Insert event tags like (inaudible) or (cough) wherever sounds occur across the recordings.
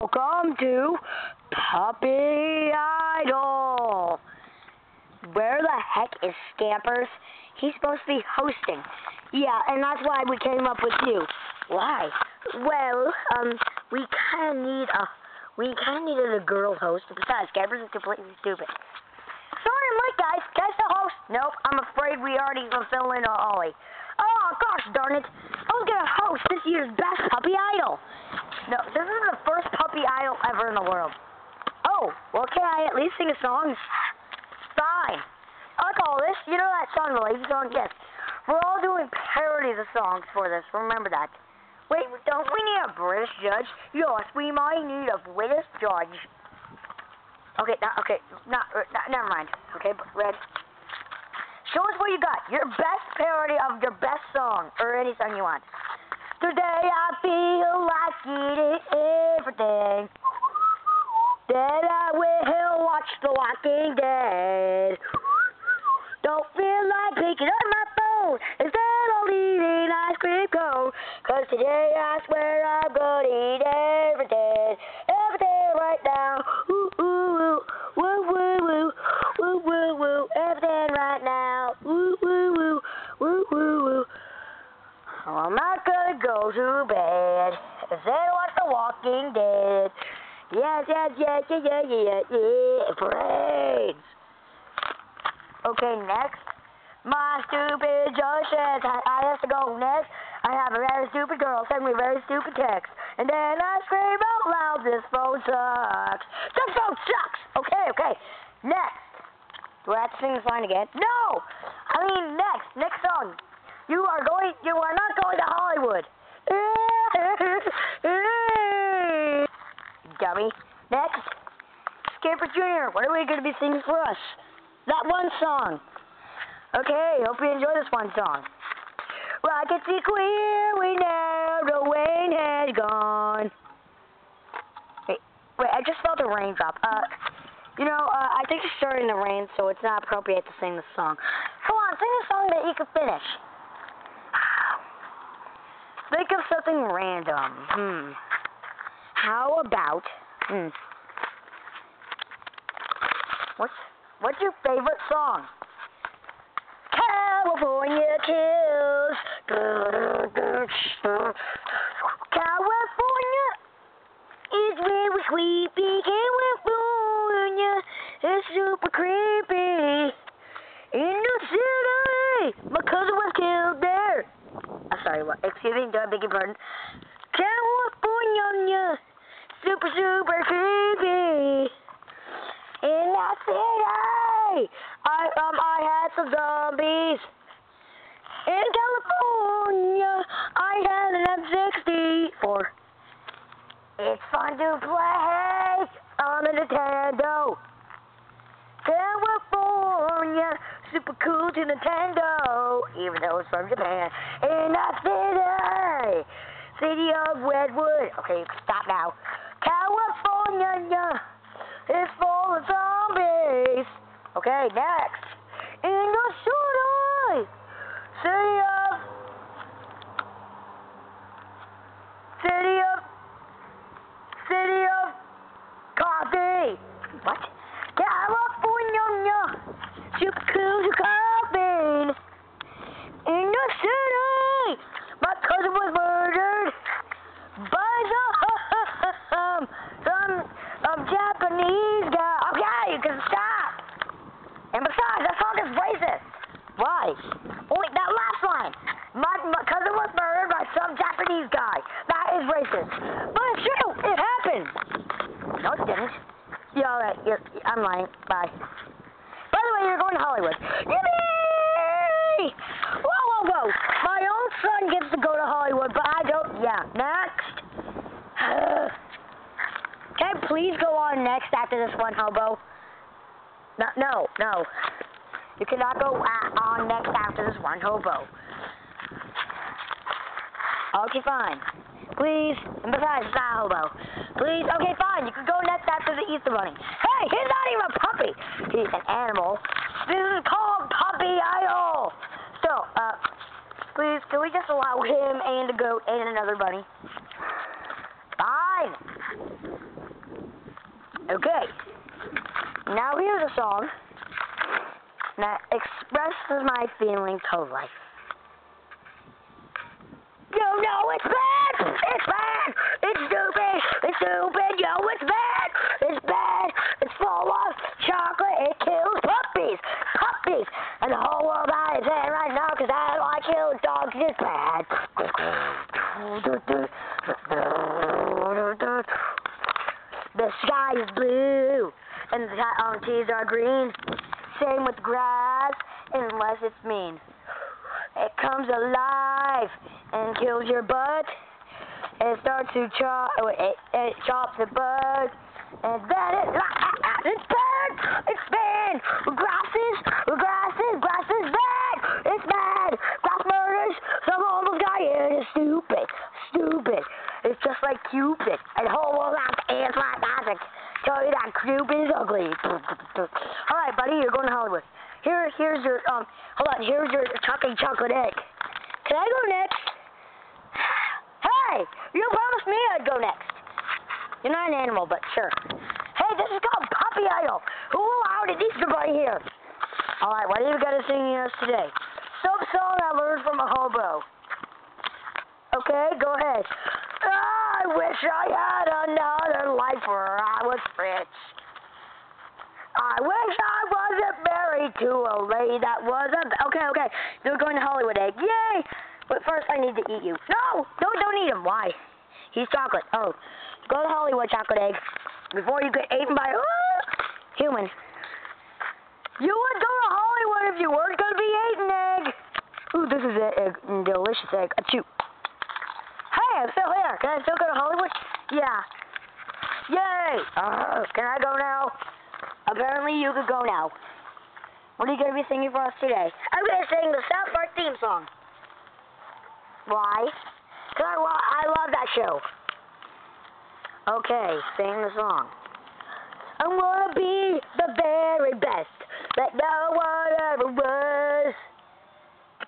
Welcome to Puppy Idol. Where the heck is Scampers? He's supposed to be hosting. Yeah, and that's why we came up with you. Why? Well, um, we kind of need a, we kind of needed a girl host. Besides, Scampers is completely stupid. Sorry, Mike, guys. Guys, the host. Nope, I'm afraid we already fell in a Ollie. Oh, gosh darn it. I was going to host this year's Best Puppy Idol. No, this is the first puppy idol ever in the world. Oh, well, can I at least sing a song? Fine. I like all this. You know that song, the Lazy Song? Yes. We're all doing parodies of songs for this. Remember that. Wait, don't we need a British judge? Yes, we might need a British judge. Okay, now, okay, not, uh, not, never mind. Okay, Red. Show us what you got. Your best parody of your best song, or any song you want. Today I feel like eating everything. Then I will watch The Walking Dead. Don't feel like picking up my phone instead of eating ice cream cone. Cause today I swear I'm gonna eat everything. Everything right now. Ooh, ooh, ooh. Woo, woo, woo. Woo, woo, woo. Everything right now. Woo, woo, woo. Woo, woo, woo. Oh, I'm not gonna go to bed. Instead, watch The Dead. Yes, yes, yes, yeah, yeah, yeah, yeah. Brains. Okay, next. My stupid Joe says I, I have to go next. I have a very stupid girl send me very stupid text. And then I scream out loud, this phone sucks. This phone sucks! Okay, okay. Next. Do I have to sing this line again? No! I mean, next. Next song. You are going, you are not going to Hollywood. Next, Scamper Jr., what are we going to be singing for us? That one song. Okay, hope you enjoy this one song. Rockets are clear, we know the rain has gone. Wait, wait, I just felt a raindrop. Uh, you know, uh, I think it's starting to rain, so it's not appropriate to sing this song. Come on, sing a song that you can finish. Think of something random. Hmm. How about, hmm. What's, what's your favorite song? California kills. California is we sleepy. California is super creepy. In the city, my cousin was killed there. I'm sorry, what? Excuse me, do I beg your pardon? California, super, super creepy. In that city, I, um, I had some zombies. In California, I had an N64. It's fun to play on a Nintendo. California, super cool to Nintendo, even though it's from Japan. In that city, city of Redwood. Okay, stop now. California is full of zombies. Okay, next. In the city, city of, city of, city of coffee. What? California, cool to coffee. In the city, my cousin was murdered by some, some, um, Japanese guy. Okay, you can stop. And besides, that song is racist. Why? Wait, that last line. My, my cousin was murdered by some Japanese guy. That is racist. But it's true. It happened. No, it didn't. Yeah, all right. You're, I'm lying. Bye. By the way, you're going to Hollywood. Yippee! Whoa, whoa, whoa. My own son gets to go to Hollywood, but I don't. Yeah, next. (sighs) Can I please go on next after this one, hobo? No, no, no. You cannot go uh, next after this one, hobo. Okay, fine. Please. And besides, it's not hobo. Please. Okay, fine. You can go next after the Easter Bunny. Hey, he's not even a puppy. He's an animal. This is called Puppy Idol. So, uh, please, can we just allow him and a goat and another bunny? Fine. Okay. Now here's a song that expresses my feelings of life. You know it's bad! It's bad! It's stupid! It's stupid! Yo, it's bad! It's bad! It's full of chocolate! It kills puppies! Puppies! And the whole world I is in right now because I like kill dogs. It's bad! The sky is blue and the um, trees are green. Same with grass unless it's mean. It comes alive and kills your butt. And it starts to chop. Oh, it, it chops the butt, and then it it's bad. It's bad. Grasses, grasses, grass is bad. It's bad. Grass murders. Some almost got in. It's stupid. Stupid. It's just like Cupid. And whole world has ants like magic. Tell you that Cupid is ugly. All right, buddy, you're going to Hollywood. Here, here's your um. Hold on. Here's your chocolate chocolate egg. Can I go next? Hey, you promised me I'd go next. You're not an animal, but sure. Hey, this is called Puppy Idol. Who allowed an Easter Bunny here? All right, what are you gonna sing us today? Some song I learned from a hobo. Okay, go ahead. I wish I had another life where I was rich. I wish I wasn't married to a lady that wasn't. Okay, okay. They're going to Hollywood egg. Yay! But first, I need to eat you. No! No, don't eat him. Why? He's chocolate. Oh. Go to Hollywood, chocolate egg. Before you get eaten by (gasps) uh, humans. You would go to Hollywood if you weren't going to be eating egg. Ooh, this is a, a delicious egg. A chew. Hey, I'm still Can I still go to Hollywood? Yeah. Yay! Uh, can I go now? Apparently you could go now. What are you going to be singing for us today? I'm going to sing the South Park theme song. Why? Because I, lo- I love that show. Okay, sing the song. I want to be the very best that no one ever was.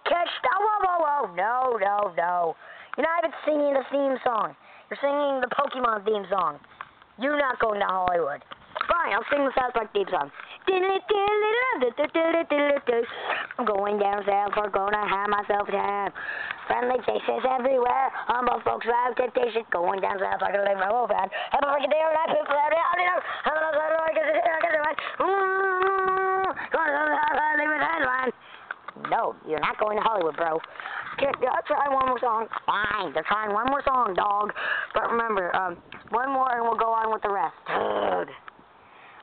Catch the whoa, whoa, whoa. No, no, no. You're not even singing the theme song. You're singing the Pokemon theme song. You're not going to Hollywood. Fine, I'll sing the South Park theme song. I'm going down south for gonna have myself a time. Friendly faces everywhere. Humble folks drive temptation. Going down south like a live my wolf fan. Have a freaking day I poop out. No, you're not going to Hollywood, bro. Okay, I'll try one more song. Fine, they're trying one more song, dog. But remember, um, one more and we'll go on with the rest. Dude.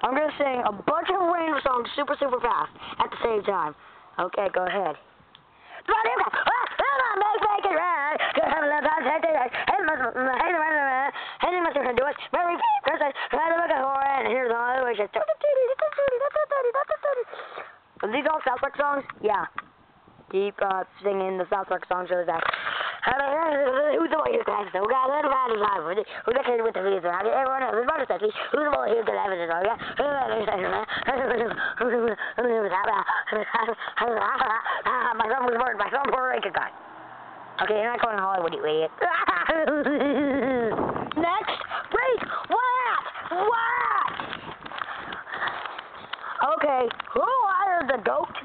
I'm going to sing a bunch of random songs super, super fast at the same time. Okay, go ahead. These all South Park songs? Yeah. Keep uh, singing the South Park songs really fast. Who's the boy who can so got a little bit of time? Who's the kid with the get everyone else. It's about to Who's the boy who can have it? Yeah. My son was born. My son Puerto Rican guy. Okay, you're not going to Hollywood, you idiot. Next, wait, what? What? Okay, who hired the goat?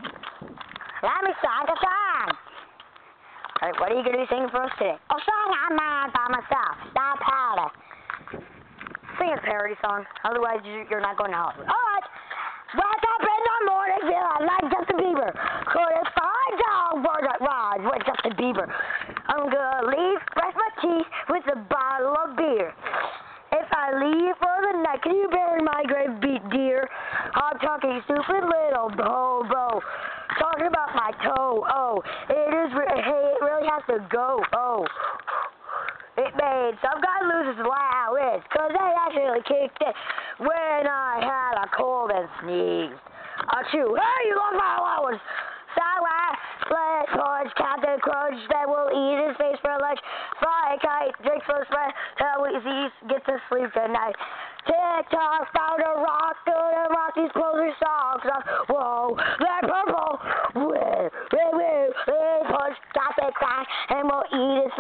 Let me sing a song. Alright, what are you going to be singing for us today? A song I made by myself, not parody. Sing a parody song, otherwise you're not going to Hollywood. Alright, wake up in the morning feeling like Justin Bieber. Couldn't find dog for the ride with Justin Bieber. I'm gonna leave, brush my teeth with a bottle of beer. If I leave for the night, can you bury my grave, dear? I'm talking stupid little hobo. Talking about my toe. Oh, it is. Hey, it really has to go. Oh, it made some guy lose his allowance because they actually kicked it when I had a cold and sneezed. Achoo! Hey, you lost my allowance. Sideways, let punch, Captain Crunch, that will eat his face for lunch. Fly a kite, drink some sweat, till we see, get to sleep tonight. Tick tock, found a rock, gonna rock these closers socks off. Whoa, they're purple. Woo, woo, woo, woo, punch, Captain Crunch, and we'll eat his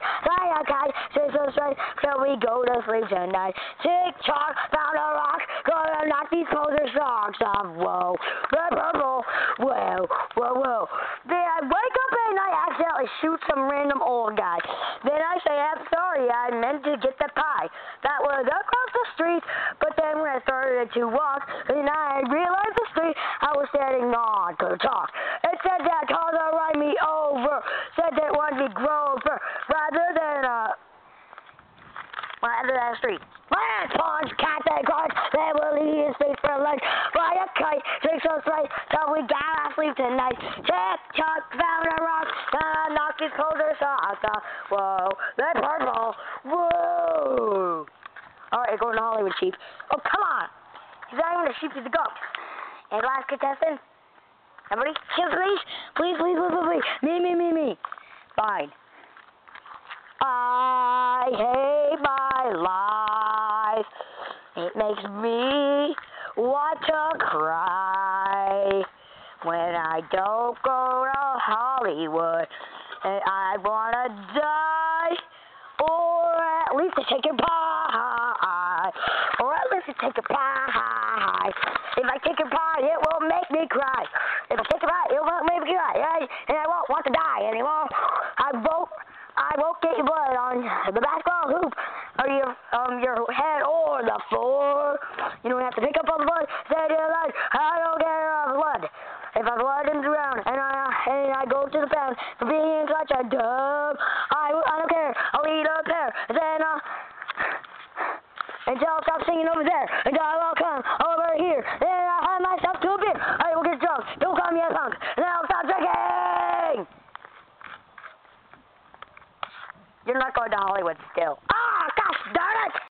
kite, drink some sweat, till we go to sleep tonight. Tick tock, found a rock, Gonna knock these poser socks off. Whoa. Red purple. Whoa. Whoa, whoa. Then I wake up and I accidentally shoot some random old guy. Then I say, I'm sorry, I meant to get the pie. That was across the street, but then when I started to walk, and I realized the street I was standing on could talk. It said that cars are run me over. Said that one be Grover rather than uh street. Lance Pons, cat that guard, that will eat his face for lunch. Fly a kite, drink some slice, so we gotta sleep tonight. Check, chuck, found a rock, uh, knock his colder off. Whoa, that purple. Whoa. Alright, going to Hollywood Chief. Oh, come on. He's not even a sheep, he's a goat. And last contestant. Everybody, kiss please. Please, please, please, please, please. Me, me, me, me. Fine. I hate my life. It makes me want to cry when I don't go to Hollywood and I want to die or at least to take a pie or at least to take a pie. If I take a pie, it will make me cry. If I take a pie, it won't make me cry. And I won't want to die anymore. I won't I won't get blood on the basketball hoop or your um your head or the floor. You don't have to pick up all the blood. Say to your life, I don't get uh, blood. If I blood in the ground and I and I go to the pound for being such a dub, I I don't care. I'll eat a pear. Then uh until I'll stop singing over there. Until I'll come over here. Then I'll have myself to a beer. I will get drunk. Don't call me a punk. Then I'll stop drinking. You're not going to Hollywood still.